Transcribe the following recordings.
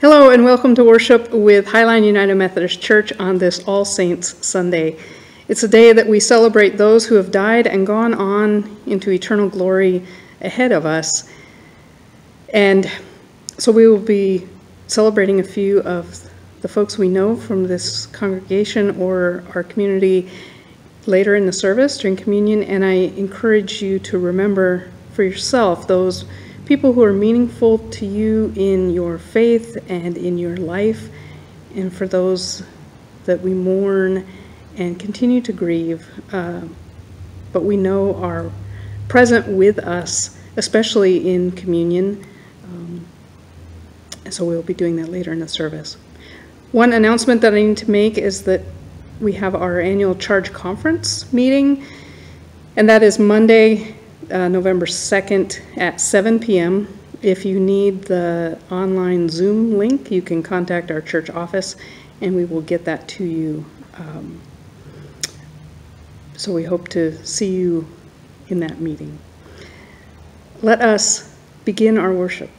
Hello and welcome to worship with Highline United Methodist Church on this All Saints Sunday. It's a day that we celebrate those who have died and gone on into eternal glory ahead of us. And so we will be celebrating a few of the folks we know from this congregation or our community later in the service during communion. And I encourage you to remember for yourself those people who are meaningful to you in your faith and in your life, and for those that we mourn and continue to grieve, uh, but we know are present with us, especially in communion. Um, so we'll be doing that later in the service. One announcement that I need to make is that we have our annual charge conference meeting, and that is Monday, uh, November 2nd at 7 p.m. If you need the online Zoom link, you can contact our church office and we will get that to you. Um, so we hope to see you in that meeting. Let us begin our worship.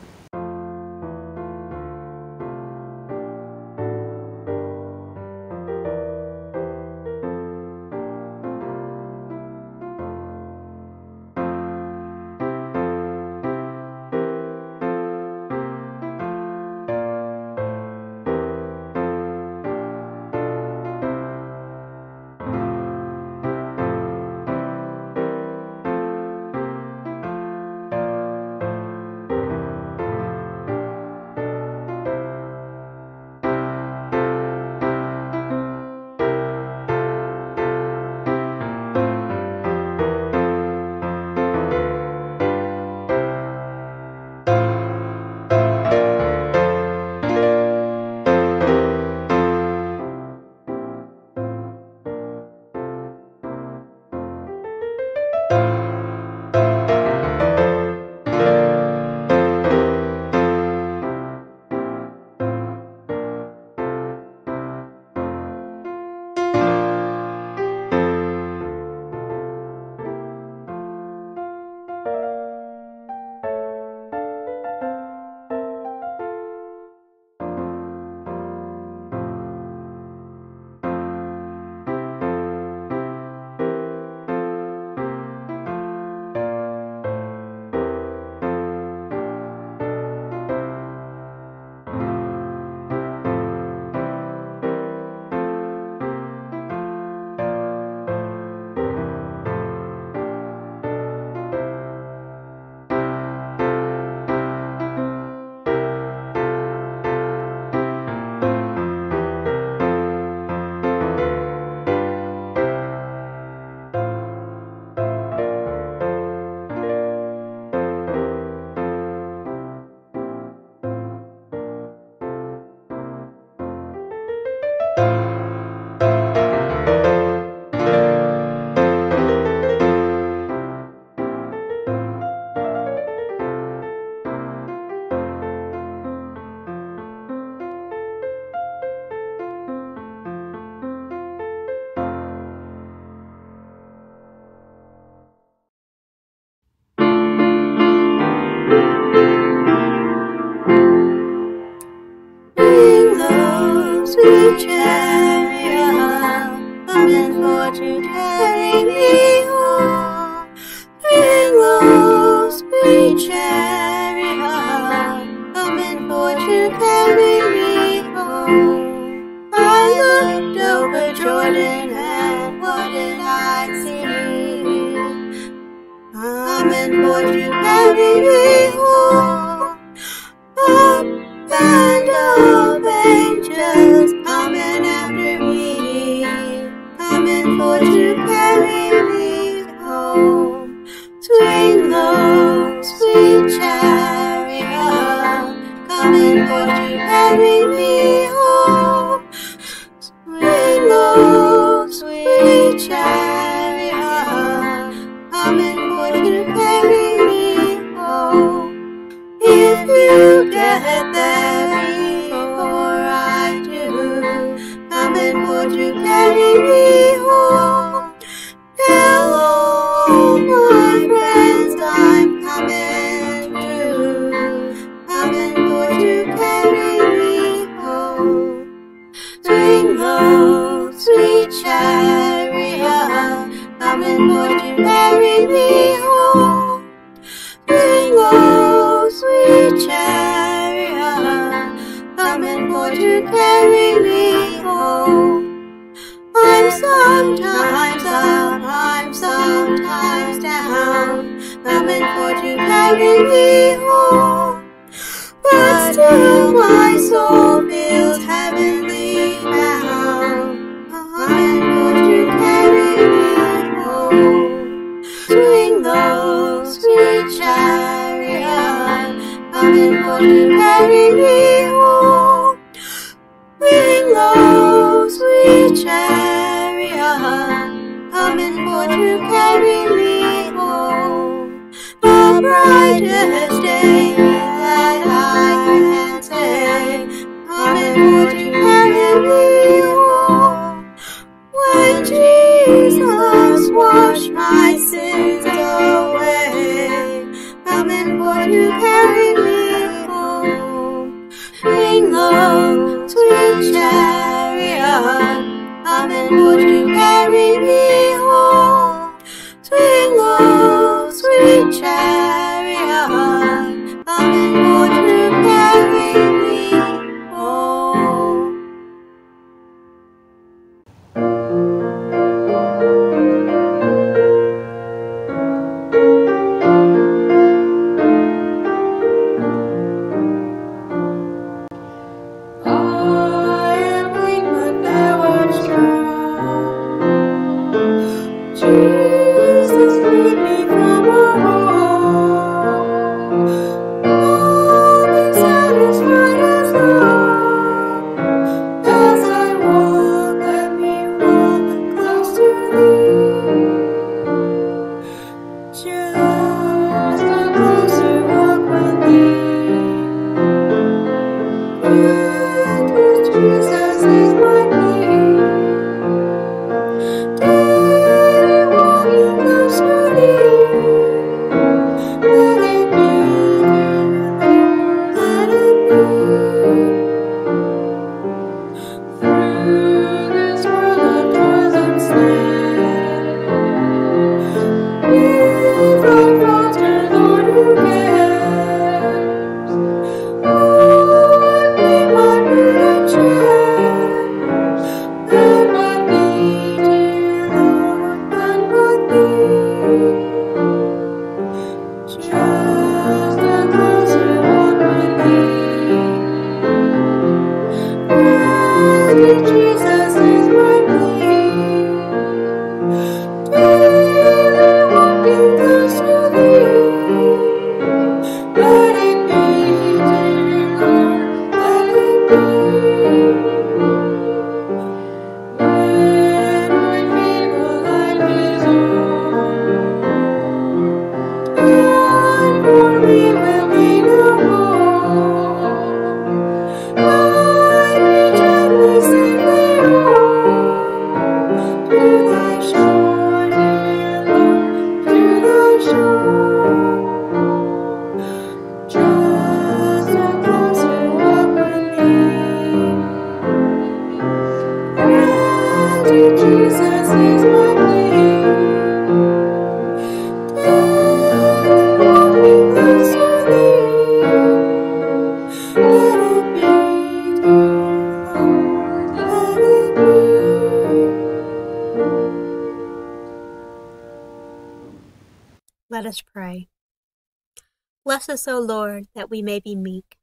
Lord, that we may be meek,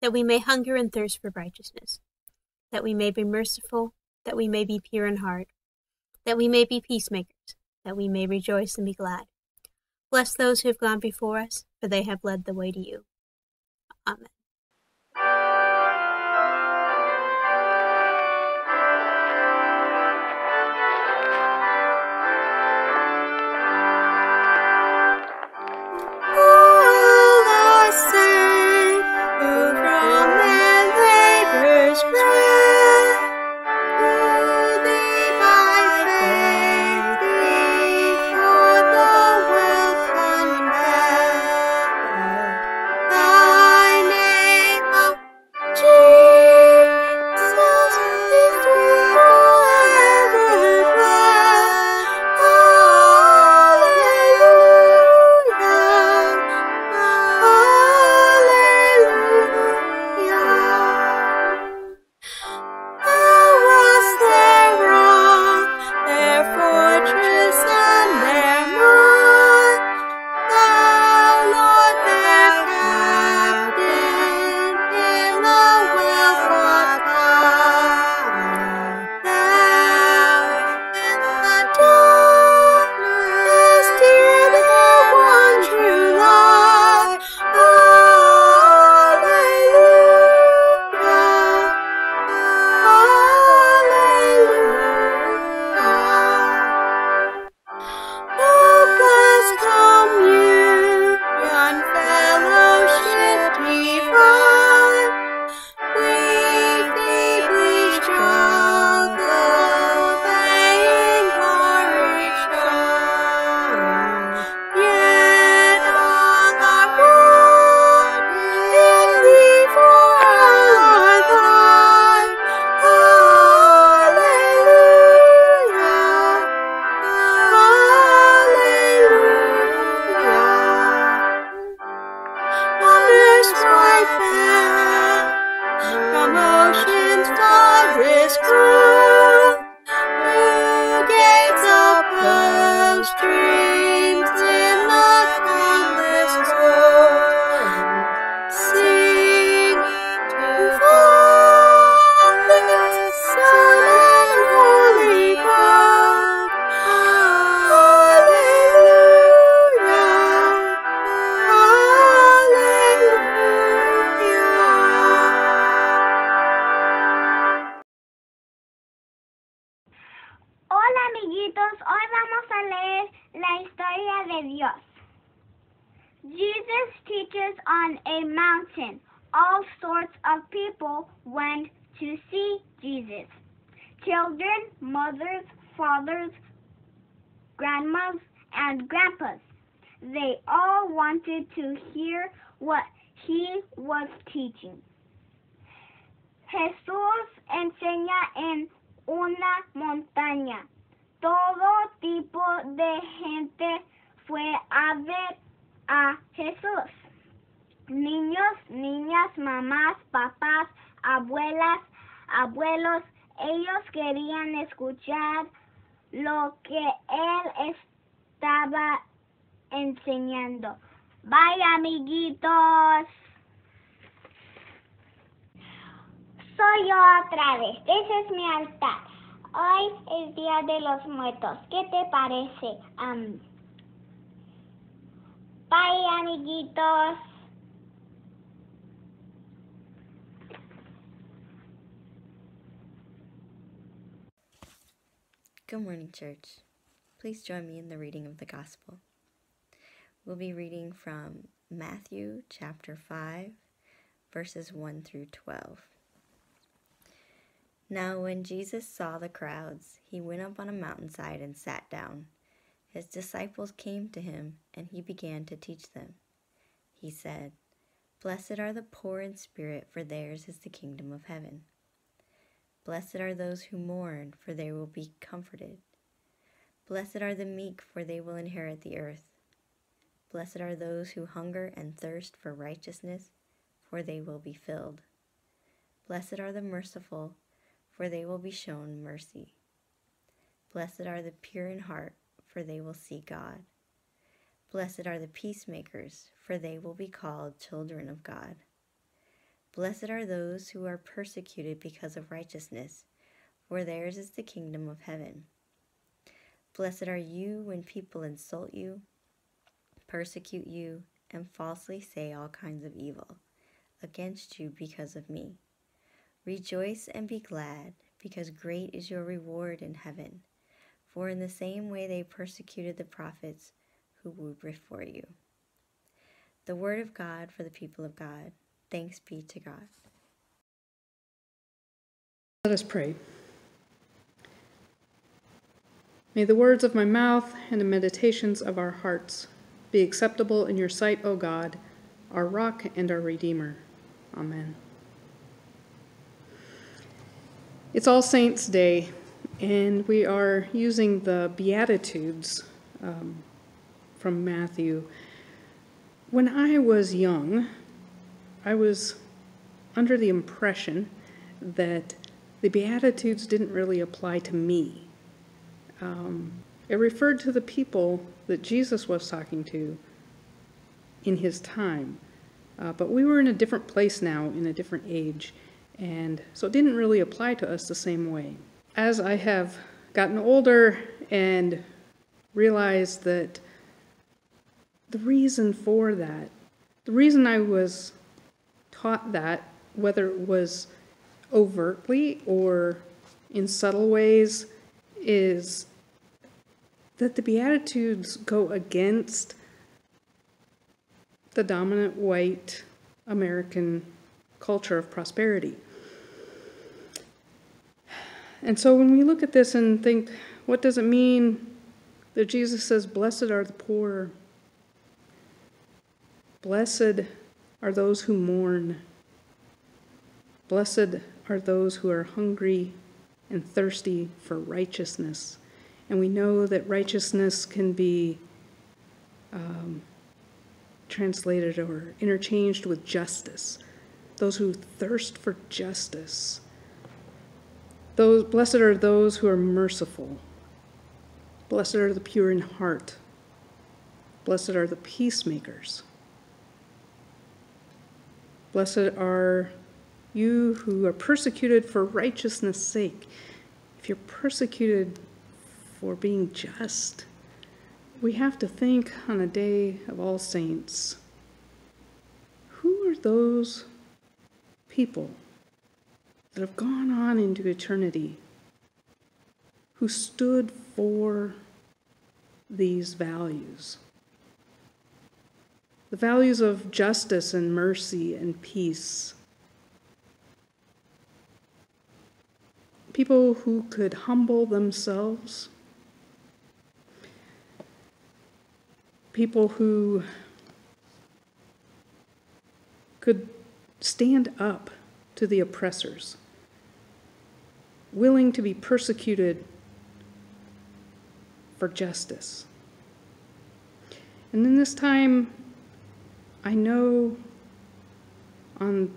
that we may hunger and thirst for righteousness, that we may be merciful, that we may be pure in heart, that we may be peacemakers, that we may rejoice and be glad. Bless those who have gone before us, for they have led the way to you. Amen. What he was teaching. Jesús enseña en una montaña. Todo tipo de gente fue a ver a Jesús. Niños, niñas, mamás, papás, abuelas, abuelos, ellos querían escuchar lo que él estaba enseñando. Bye, amiguitos. Soy yo otra vez. Ese es mi altar. Hoy es Día de los Muertos. ¿Qué te parece? Um, bye, amiguitos. Good morning, church. Please join me in the reading of the Gospel. We'll be reading from Matthew chapter 5, verses 1 through 12. Now, when Jesus saw the crowds, he went up on a mountainside and sat down. His disciples came to him, and he began to teach them. He said, Blessed are the poor in spirit, for theirs is the kingdom of heaven. Blessed are those who mourn, for they will be comforted. Blessed are the meek, for they will inherit the earth. Blessed are those who hunger and thirst for righteousness, for they will be filled. Blessed are the merciful, for they will be shown mercy. Blessed are the pure in heart, for they will see God. Blessed are the peacemakers, for they will be called children of God. Blessed are those who are persecuted because of righteousness, for theirs is the kingdom of heaven. Blessed are you when people insult you, persecute you, and falsely say all kinds of evil against you because of me. Rejoice and be glad, because great is your reward in heaven. For in the same way they persecuted the prophets who were before you. The word of God for the people of God. Thanks be to God. Let us pray. May the words of my mouth and the meditations of our hearts be acceptable in your sight, O God, our rock and our redeemer. Amen. It's All Saints' Day, and we are using the Beatitudes um, from Matthew. When I was young, I was under the impression that the Beatitudes didn't really apply to me. Um, it referred to the people that Jesus was talking to in his time. Uh, but we were in a different place now, in a different age, and so it didn't really apply to us the same way. As I have gotten older and realized that the reason for that, the reason I was taught that, whether it was overtly or in subtle ways, is that the Beatitudes go against the dominant white American culture of prosperity. And so when we look at this and think, what does it mean that Jesus says, Blessed are the poor? Blessed are those who mourn. Blessed are those who are hungry and thirsty for righteousness. And we know that righteousness can be um, translated or interchanged with justice. Those who thirst for justice. Those, blessed are those who are merciful. Blessed are the pure in heart. Blessed are the peacemakers. Blessed are you who are persecuted for righteousness' sake. If you're persecuted for being just, we have to think on a day of all saints who are those people that have gone on into eternity who stood for these values? the values of justice and mercy and peace. People who could humble themselves. People who could stand up to the oppressors, willing to be persecuted for justice. And in this time, I know on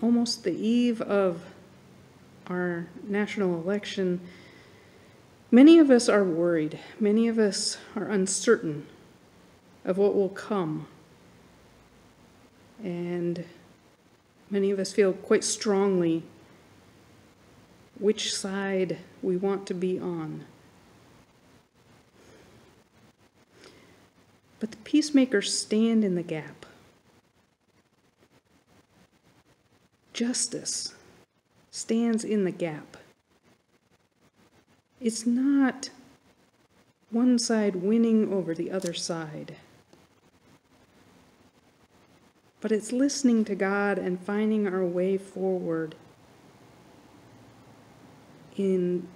almost the eve of our national election, many of us are worried. Many of us are uncertain of what will come. And many of us feel quite strongly which side we want to be on. But the peacemakers stand in the gap. Justice stands in the gap. It's not one side winning over the other side, but it's listening to God and finding our way forward in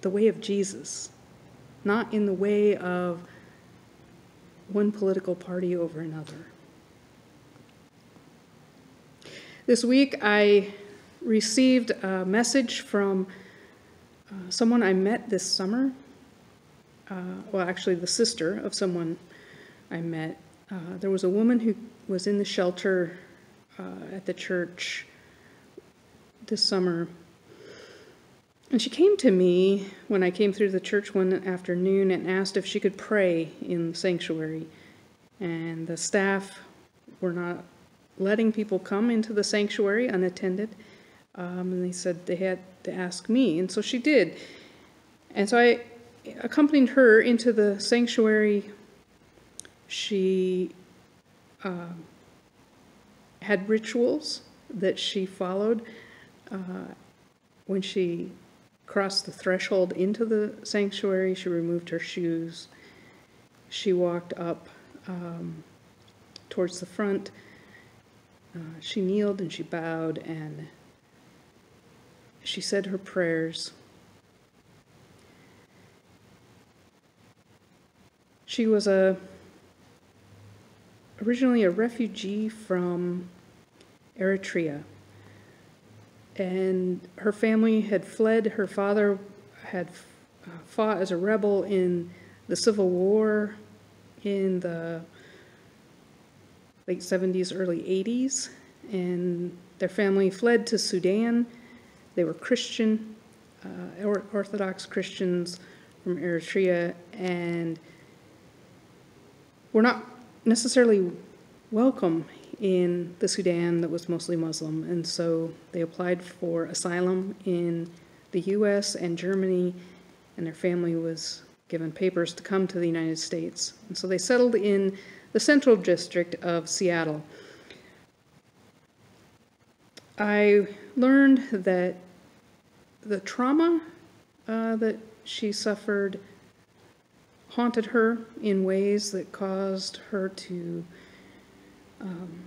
the way of Jesus, not in the way of one political party over another. This week, I received a message from someone I met this summer. Uh, well, actually, the sister of someone I met. Uh, there was a woman who was in the shelter uh, at the church this summer. And she came to me when I came through the church one afternoon and asked if she could pray in the sanctuary. And the staff were not letting people come into the sanctuary unattended. Um, and they said they had to ask me. And so she did. And so I accompanied her into the sanctuary. She uh, had rituals that she followed uh, when she crossed the threshold into the sanctuary. She removed her shoes. She walked up um, towards the front. Uh, she kneeled and she bowed and she said her prayers. She was a originally a refugee from Eritrea and her family had fled. Her father had uh, fought as a rebel in the Civil War in the late 70s, early 80s, and their family fled to Sudan. They were Christian, uh, Orthodox Christians from Eritrea, and were not necessarily welcome in the Sudan that was mostly Muslim. And so they applied for asylum in the US and Germany, and their family was given papers to come to the United States. And so they settled in the central district of Seattle. I learned that the trauma uh, that she suffered haunted her in ways that caused her to um,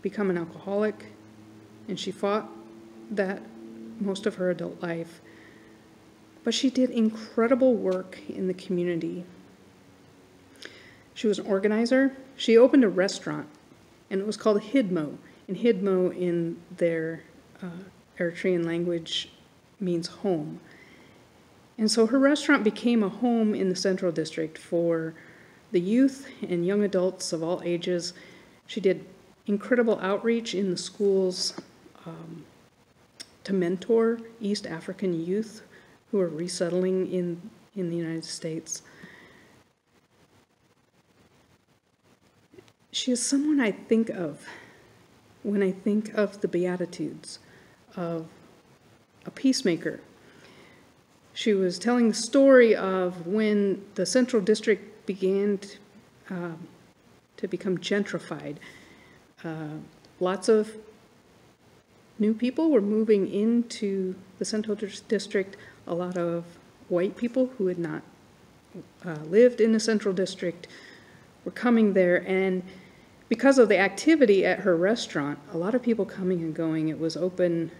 become an alcoholic, and she fought that most of her adult life. But she did incredible work in the community. She was an organizer. She opened a restaurant, and it was called Hidmo. And Hidmo, in their uh, Eritrean language, means home. And so her restaurant became a home in the Central District for the youth and young adults of all ages she did incredible outreach in the schools um, to mentor East African youth who are resettling in, in the United States. She is someone I think of when I think of the Beatitudes of a peacemaker. She was telling the story of when the Central District began to, uh, to become gentrified. Uh, lots of new people were moving into the Central District, a lot of white people who had not uh, lived in the Central District were coming there, and because of the activity at her restaurant, a lot of people coming and going. It was open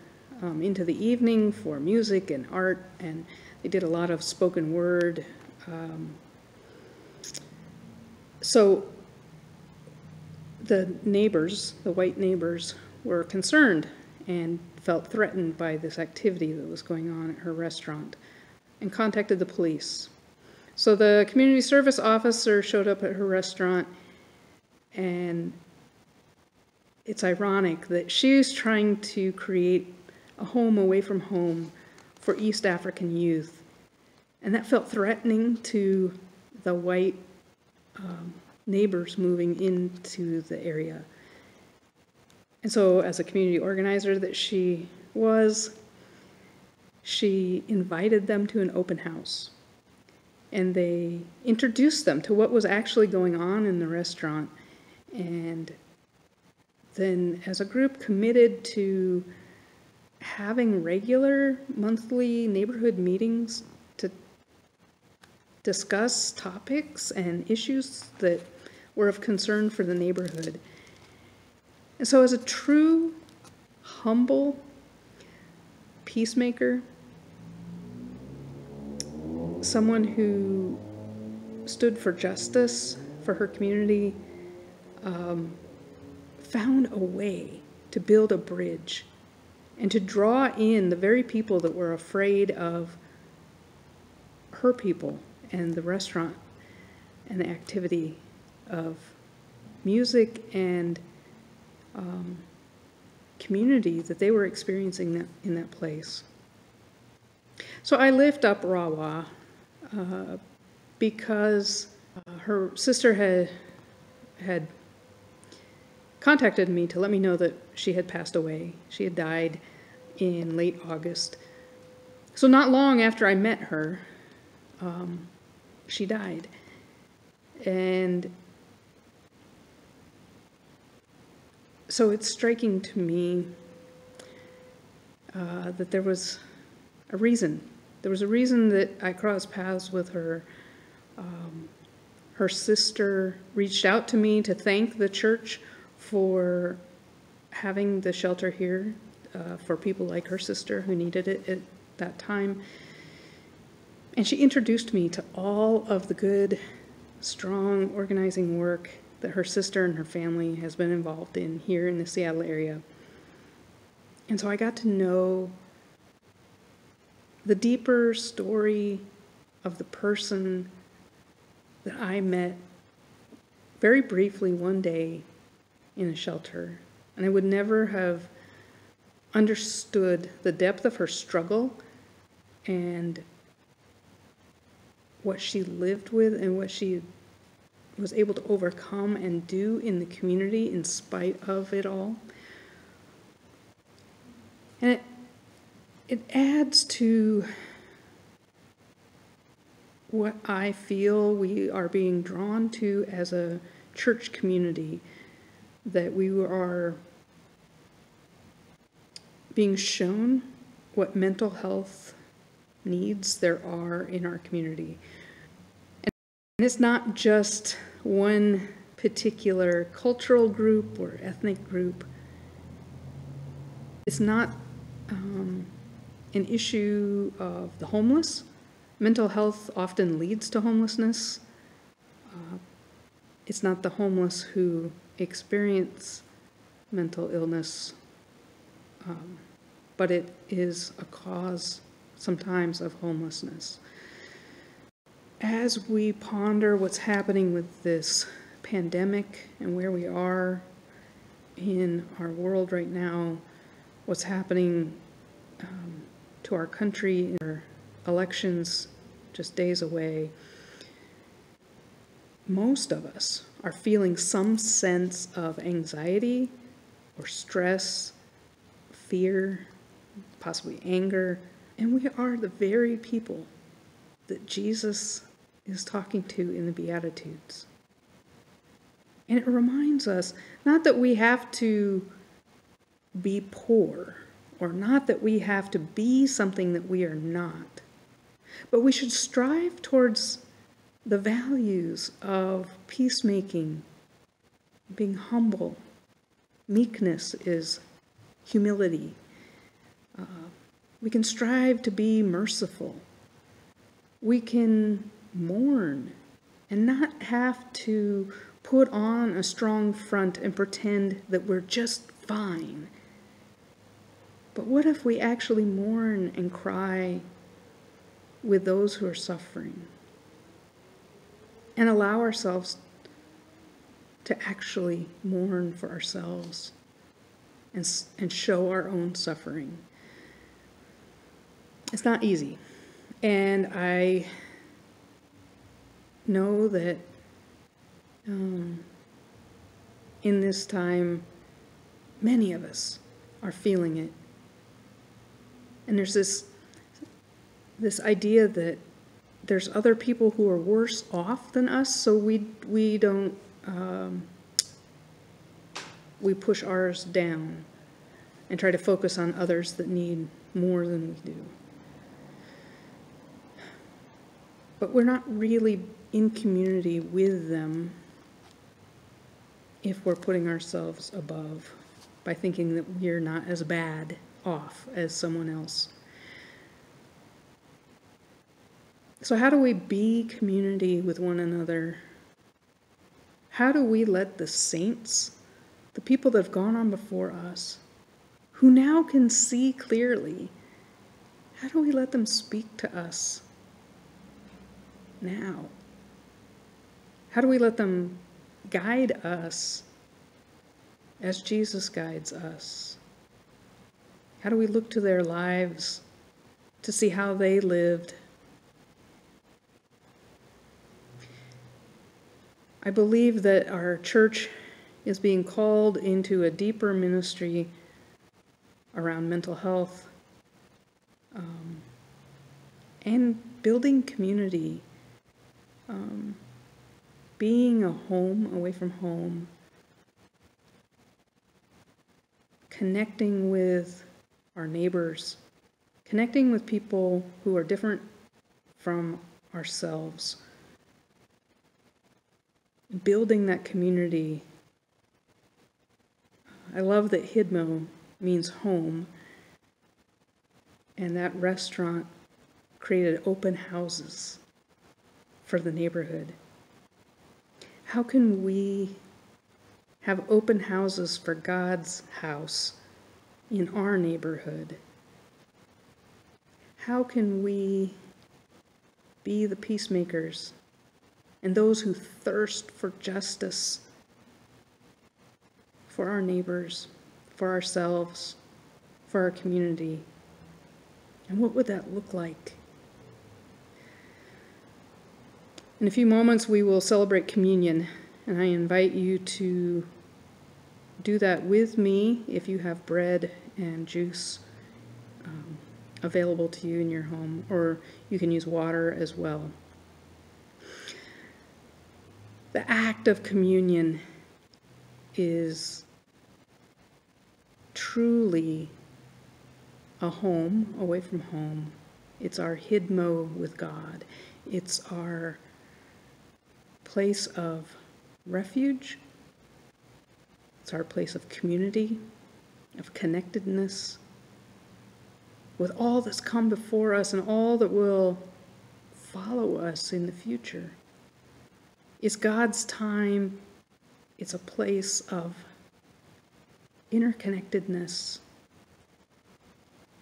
um, into the evening for music and art, and they did a lot of spoken word. Um, so the neighbors, the white neighbors, were concerned and felt threatened by this activity that was going on at her restaurant and contacted the police. So the community service officer showed up at her restaurant, and it's ironic that she's trying to create a home away from home for East African youth. And that felt threatening to the white um, neighbors moving into the area. And so, as a community organizer that she was, she invited them to an open house. And they introduced them to what was actually going on in the restaurant. And then, as a group, committed to having regular monthly neighborhood meetings to discuss topics and issues that were of concern for the neighborhood. And so, as a true, humble peacemaker, someone who stood for justice for her community, um, found a way to build a bridge and to draw in the very people that were afraid of her people and the restaurant and the activity of music and um, community that they were experiencing that, in that place. So I lift up Rahwa uh, because uh, her sister had had contacted me to let me know that she had passed away. She had died in late August. So not long after I met her, um, she died, and so it's striking to me uh, that there was a reason. There was a reason that I crossed paths with her. Um, her sister reached out to me to thank the church for having the shelter here uh, for people like her sister who needed it at that time. And she introduced me to all of the good, strong organizing work that her sister and her family has been involved in here in the Seattle area. And so I got to know the deeper story of the person that I met very briefly one day in a shelter. And I would never have understood the depth of her struggle and what she lived with and what she was able to overcome and do in the community in spite of it all. And it, it adds to what I feel we are being drawn to as a church community, that we are being shown what mental health needs there are in our community. And it's not just one particular cultural group or ethnic group. It's not um, an issue of the homeless. Mental health often leads to homelessness. Uh, it's not the homeless who experience mental illness, um, but it is a cause sometimes of homelessness. As we ponder what's happening with this pandemic and where we are in our world right now, what's happening um, to our country, our elections just days away, most of us are feeling some sense of anxiety or stress, fear, possibly anger, and we are the very people that Jesus is talking to in the Beatitudes. And it reminds us not that we have to be poor or not that we have to be something that we are not, but we should strive towards the values of peacemaking, being humble. Meekness is humility. Uh, we can strive to be merciful. We can mourn and not have to put on a strong front and pretend that we're just fine. But what if we actually mourn and cry with those who are suffering and allow ourselves to actually mourn for ourselves and, and show our own suffering? It's not easy. And I know that um, in this time, many of us are feeling it. And there's this, this idea that there's other people who are worse off than us, so we, we don't, um, we push ours down and try to focus on others that need more than we do. But we're not really in community with them if we're putting ourselves above by thinking that we're not as bad off as someone else. So, how do we be community with one another? How do we let the saints, the people that have gone on before us, who now can see clearly, how do we let them speak to us now? How do we let them guide us as Jesus guides us? How do we look to their lives to see how they lived? I believe that our church is being called into a deeper ministry around mental health um, and building community. Um, being a home away from home, connecting with our neighbors, connecting with people who are different from ourselves, building that community. I love that Hidmo means home, and that restaurant created open houses for the neighborhood. How can we have open houses for God's house in our neighborhood? How can we be the peacemakers and those who thirst for justice for our neighbors, for ourselves, for our community? And what would that look like? In a few moments, we will celebrate communion, and I invite you to do that with me if you have bread and juice um, available to you in your home, or you can use water as well. The act of communion is truly a home away from home. It's our hidmo with God. It's our place of refuge. It's our place of community, of connectedness with all that's come before us and all that will follow us in the future. It's God's time, it's a place of interconnectedness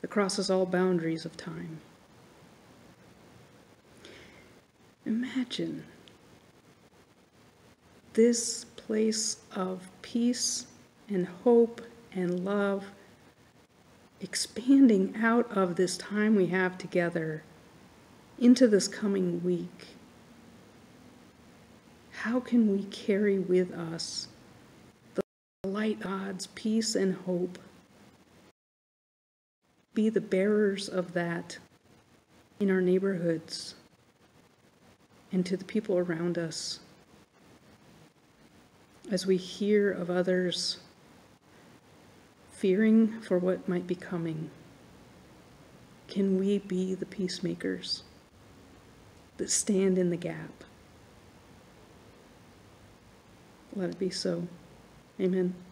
that crosses all boundaries of time. Imagine this place of peace and hope and love expanding out of this time we have together into this coming week. How can we carry with us light odds, peace, and hope? Be the bearers of that in our neighborhoods and to the people around us as we hear of others fearing for what might be coming, can we be the peacemakers that stand in the gap Let it be so. Amen.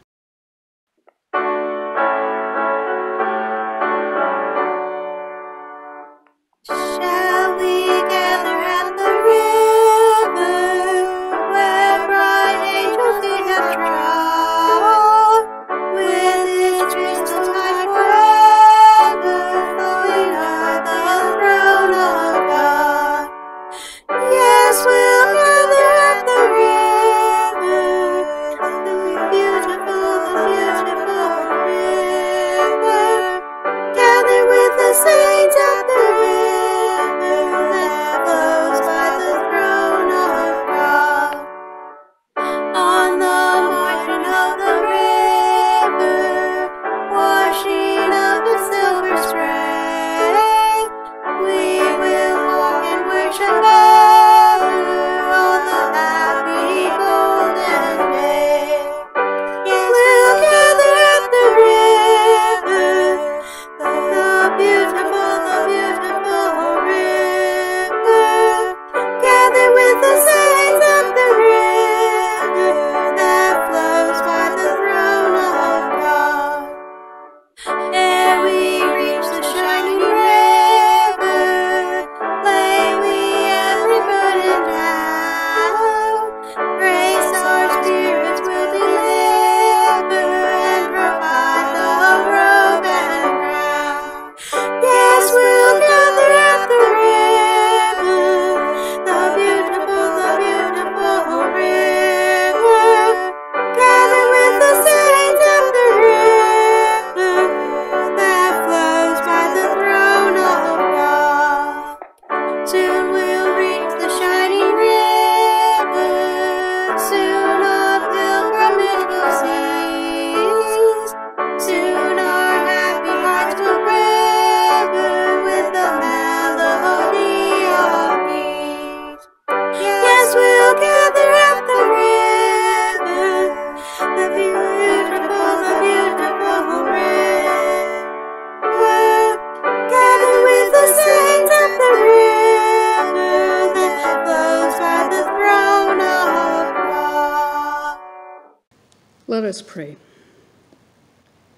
Us pray.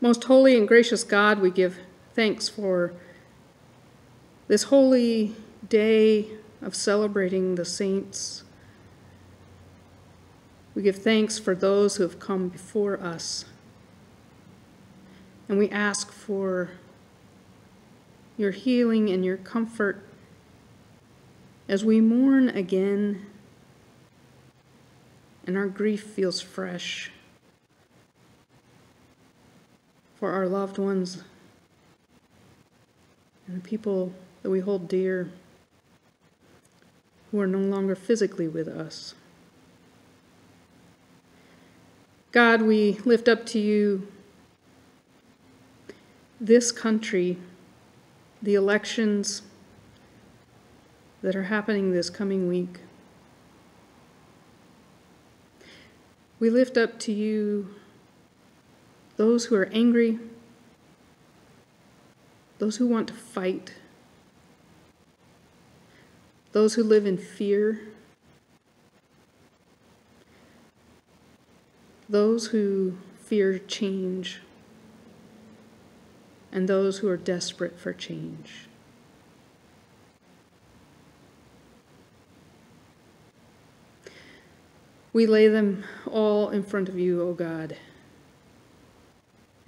Most holy and gracious God, we give thanks for this holy day of celebrating the saints. We give thanks for those who have come before us. And we ask for your healing and your comfort as we mourn again and our grief feels fresh for our loved ones and the people that we hold dear who are no longer physically with us. God, we lift up to you this country, the elections that are happening this coming week. We lift up to you those who are angry, those who want to fight, those who live in fear, those who fear change, and those who are desperate for change. We lay them all in front of you, O God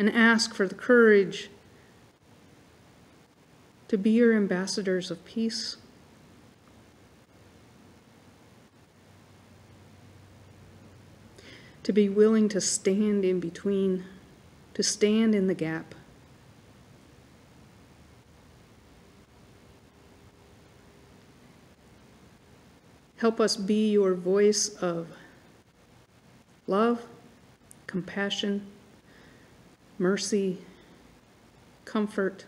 and ask for the courage to be your ambassadors of peace. To be willing to stand in between, to stand in the gap. Help us be your voice of love, compassion, mercy, comfort,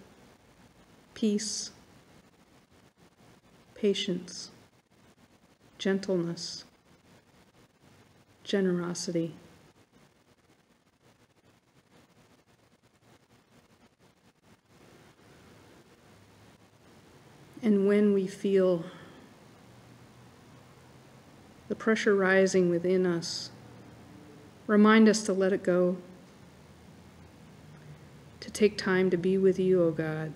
peace, patience, gentleness, generosity. And when we feel the pressure rising within us Remind us to let it go, to take time to be with you, O God,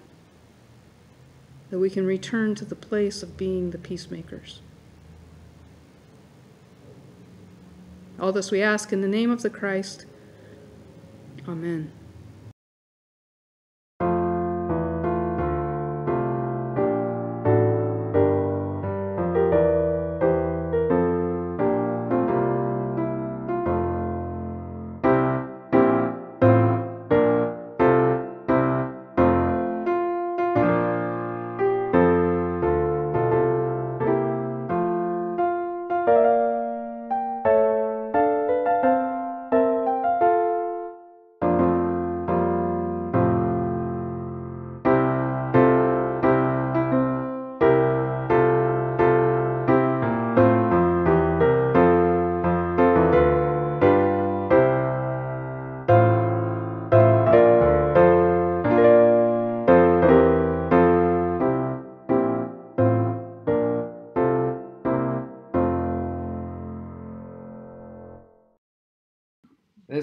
that we can return to the place of being the peacemakers. All this we ask in the name of the Christ. Amen.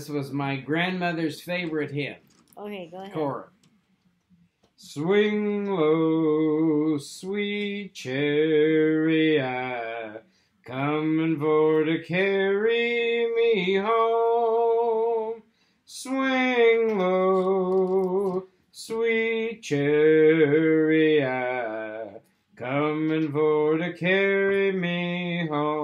This was my grandmother's favorite hymn. Okay, go ahead. Chorus. Swing low, sweet chariot, coming for to carry me home. Swing low, sweet chariot, coming for to carry me home.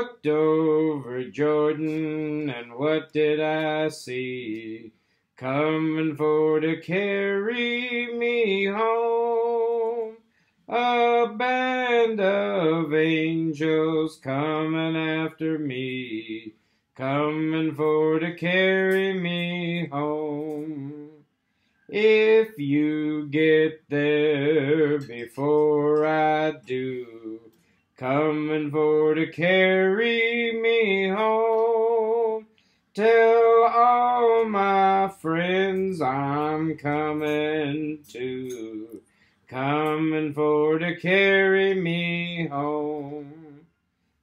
Looked over Jordan, and what did I see? Coming for to carry me home. A band of angels coming after me, coming for to carry me home. If you get there before I do, coming for to carry me home. Tell all my friends I'm coming too, coming for to carry me home.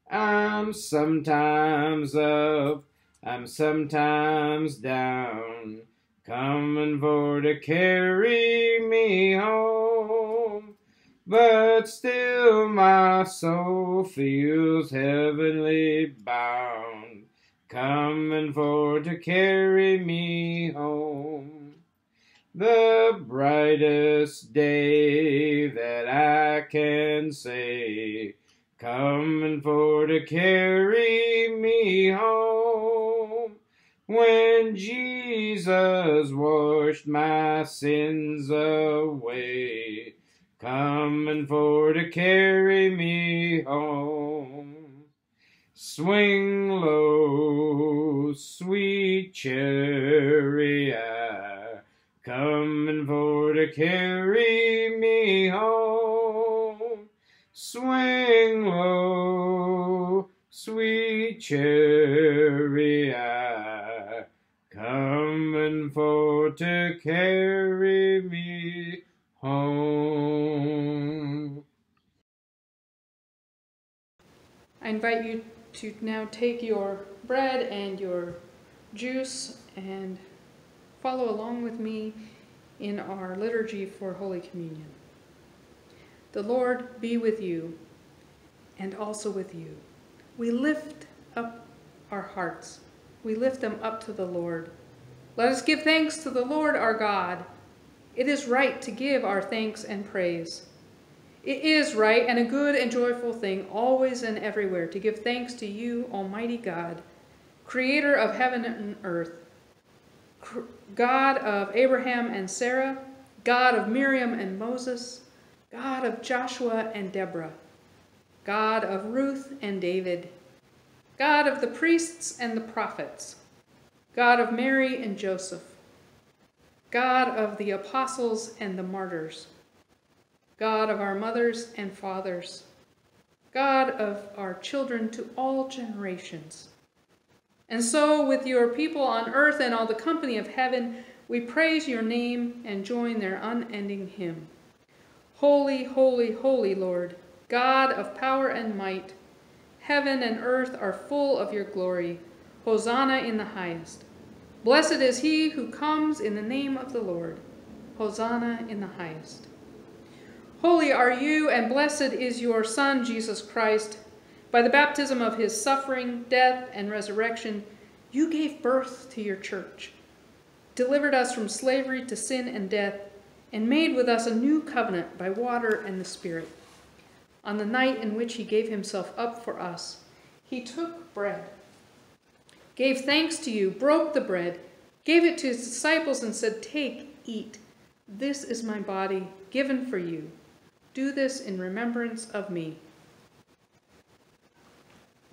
I'm sometimes up, I'm sometimes down, coming for to carry me home. But still my soul feels heavenly bound, coming for to carry me home. The brightest day that I can say, coming for to carry me home. When Jesus washed my sins away, coming for to carry me home. Swing low, sweet chariot, coming for to carry me home. Swing low, sweet chariot, invite you to now take your bread and your juice and follow along with me in our liturgy for Holy Communion. The Lord be with you and also with you. We lift up our hearts. We lift them up to the Lord. Let us give thanks to the Lord our God. It is right to give our thanks and praise. It is right and a good and joyful thing, always and everywhere, to give thanks to you, Almighty God, creator of heaven and earth, God of Abraham and Sarah, God of Miriam and Moses, God of Joshua and Deborah, God of Ruth and David, God of the priests and the prophets, God of Mary and Joseph, God of the apostles and the martyrs, God of our mothers and fathers, God of our children to all generations. And so, with your people on earth and all the company of heaven, we praise your name and join their unending hymn. Holy, holy, holy Lord, God of power and might, Heaven and earth are full of your glory. Hosanna in the highest. Blessed is he who comes in the name of the Lord. Hosanna in the highest. Holy are you, and blessed is your Son, Jesus Christ. By the baptism of his suffering, death, and resurrection, you gave birth to your church, delivered us from slavery to sin and death, and made with us a new covenant by water and the Spirit. On the night in which he gave himself up for us, he took bread, gave thanks to you, broke the bread, gave it to his disciples, and said, Take, eat. This is my body given for you. Do this in remembrance of me.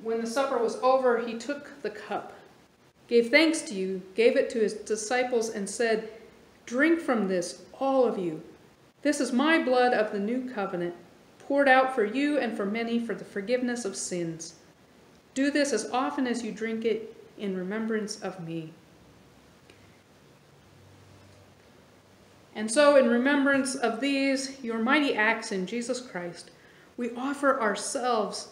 When the supper was over, he took the cup, gave thanks to you, gave it to his disciples, and said, Drink from this, all of you. This is my blood of the new covenant, poured out for you and for many for the forgiveness of sins. Do this as often as you drink it in remembrance of me. And so, in remembrance of these, your mighty acts in Jesus Christ, we offer ourselves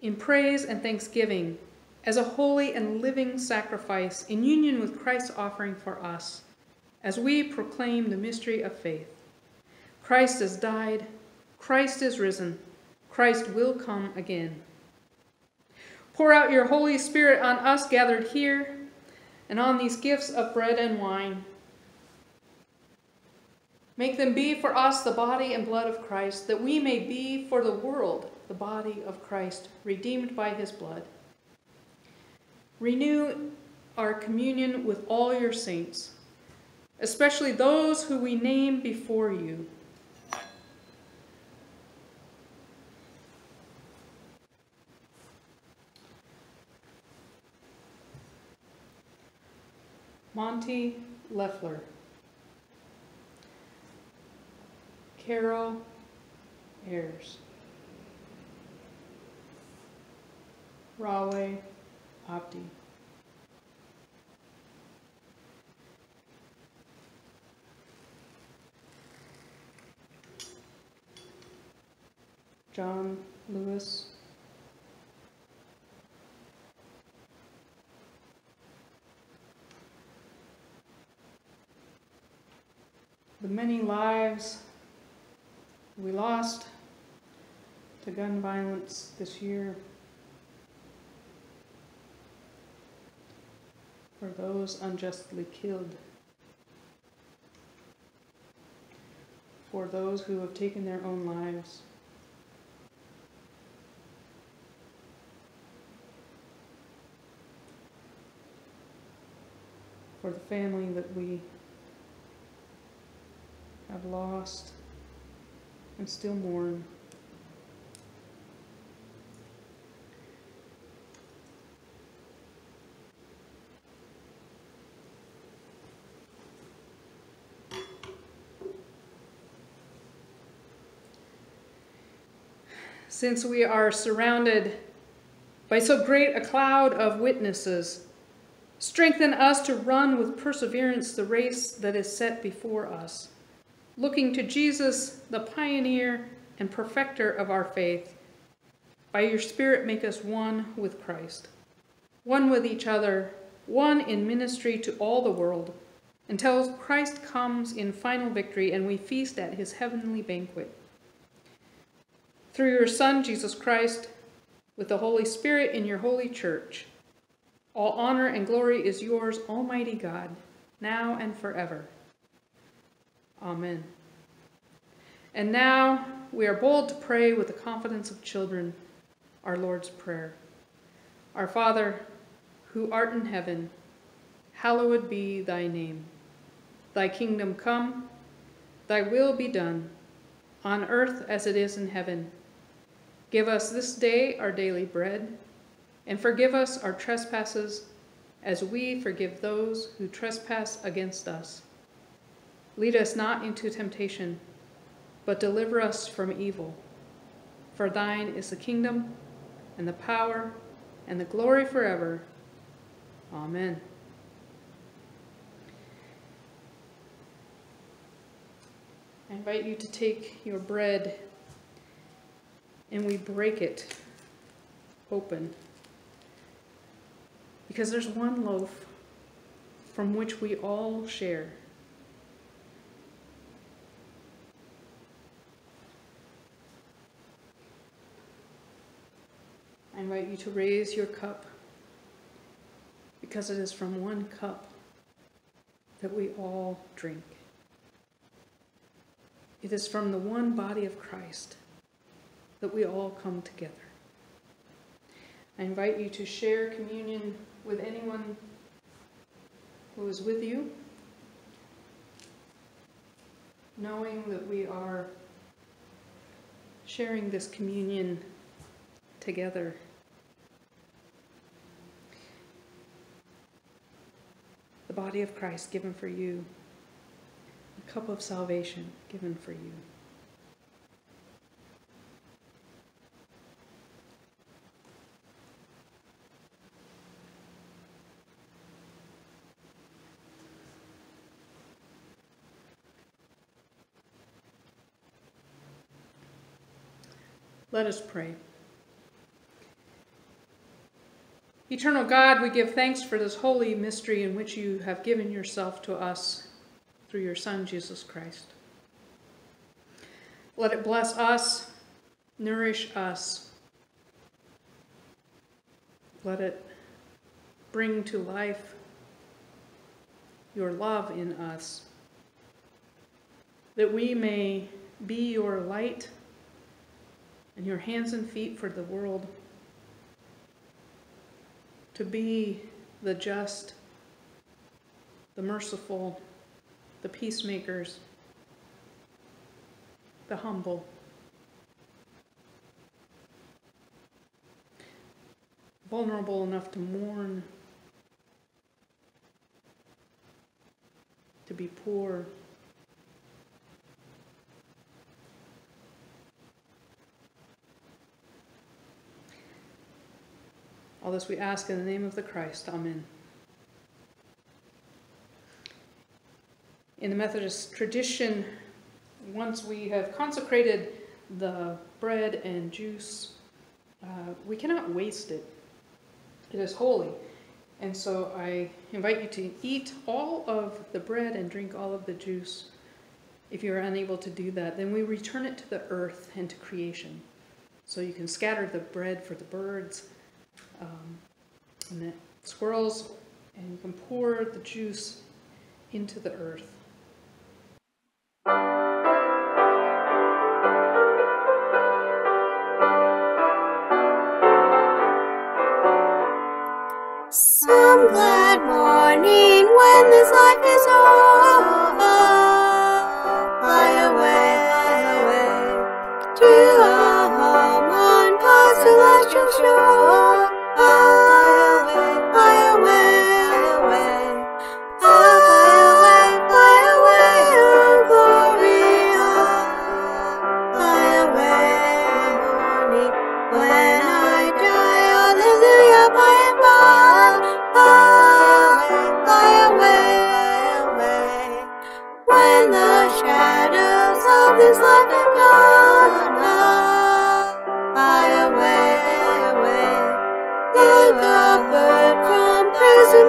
in praise and thanksgiving as a holy and living sacrifice in union with Christ's offering for us, as we proclaim the mystery of faith. Christ has died, Christ is risen, Christ will come again. Pour out your Holy Spirit on us gathered here and on these gifts of bread and wine Make them be for us the body and blood of Christ, that we may be for the world the body of Christ, redeemed by his blood. Renew our communion with all your saints, especially those who we name before you. Monty Leffler. Carol Ayers. Rahwa Habte. John Lewis. The many lives we lost to gun violence this year. For those unjustly killed. For those who have taken their own lives. For the family that we have lost and still mourn. Since we are surrounded by so great a cloud of witnesses, strengthen us to run with perseverance the race that is set before us looking to Jesus, the pioneer and perfecter of our faith. By your Spirit, make us one with Christ, one with each other, one in ministry to all the world, until Christ comes in final victory and we feast at his heavenly banquet. Through your Son, Jesus Christ, with the Holy Spirit in your holy church, all honor and glory is yours, Almighty God, now and forever. Amen. And now we are bold to pray with the confidence of children our Lord's Prayer. Our Father, who art in heaven, hallowed be thy name. Thy kingdom come, thy will be done, on earth as it is in heaven. Give us this day our daily bread, and forgive us our trespasses as we forgive those who trespass against us Lead us not into temptation, but deliver us from evil. For thine is the kingdom, and the power, and the glory forever. Amen. I invite you to take your bread and we break it open. Because there's one loaf from which we all share. Invite you to raise your cup because it is from one cup that we all drink. It is from the one body of Christ that we all come together. I invite you to share communion with anyone who is with you, knowing that we are sharing this communion together. The body of Christ given for you, the cup of salvation given for you. Let us pray. Eternal God, we give thanks for this holy mystery in which you have given yourself to us through your Son, Jesus Christ. Let it bless us, nourish us. Let it bring to life your love in us, that we may be your light and your hands and feet for the world, to be the just, the merciful, the peacemakers, the humble. Vulnerable enough to mourn, to be poor. All this we ask in the name of the Christ. Amen. In the Methodist tradition, once we have consecrated the bread and juice, uh, we cannot waste it. It is holy. And so I invite you to eat all of the bread and drink all of the juice. If you're unable to do that, then we return it to the earth and to creation. So you can scatter the bread for the birds um, and the squirrels, and you can pour the juice into the earth. Some glad morning when this life this life are gone. Fly away, away, like a bird from prison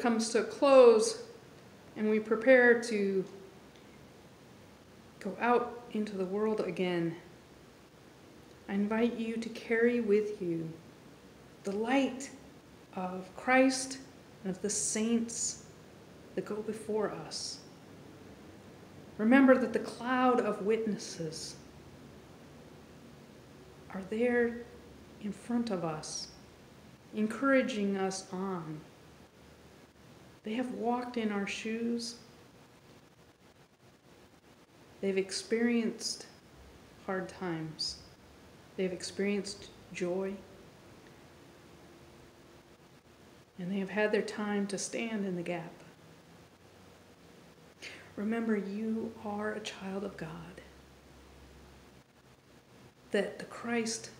comes to a close and we prepare to go out into the world again, I invite you to carry with you the light of Christ and of the saints that go before us. Remember that the cloud of witnesses are there in front of us, encouraging us on. They have walked in our shoes. They've experienced hard times. They've experienced joy. And they have had their time to stand in the gap. Remember, you are a child of God. That the Christ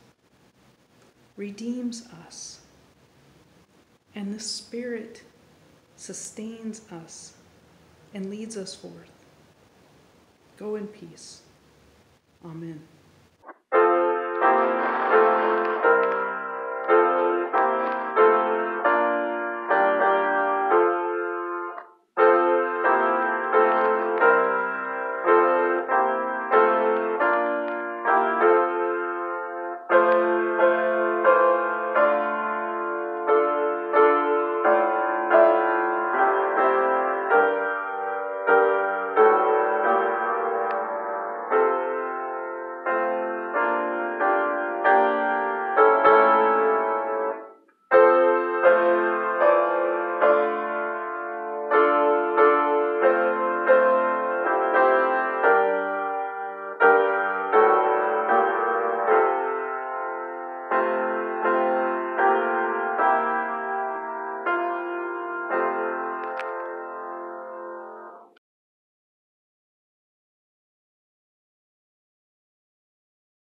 redeems us. And the Spirit sustains us and leads us forth. Go in peace. Amen.